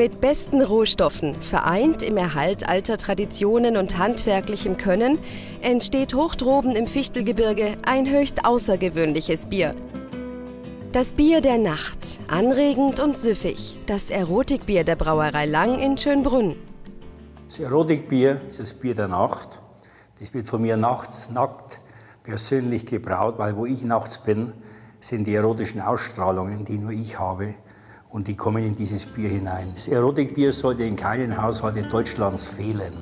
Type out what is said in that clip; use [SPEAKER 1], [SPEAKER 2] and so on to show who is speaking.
[SPEAKER 1] Mit besten Rohstoffen, vereint im Erhalt alter Traditionen und handwerklichem Können, entsteht hochdroben im Fichtelgebirge ein höchst außergewöhnliches Bier. Das Bier der Nacht, anregend und süffig, das Erotikbier der Brauerei Lang in Schönbrunn.
[SPEAKER 2] Das Erotikbier ist das Bier der Nacht. Das wird von mir nachts nackt persönlich gebraut, weil wo ich nachts bin, sind die erotischen Ausstrahlungen, die nur ich habe, und die kommen in dieses Bier hinein. Das Erotikbier sollte in keinem Haushalt Deutschlands fehlen.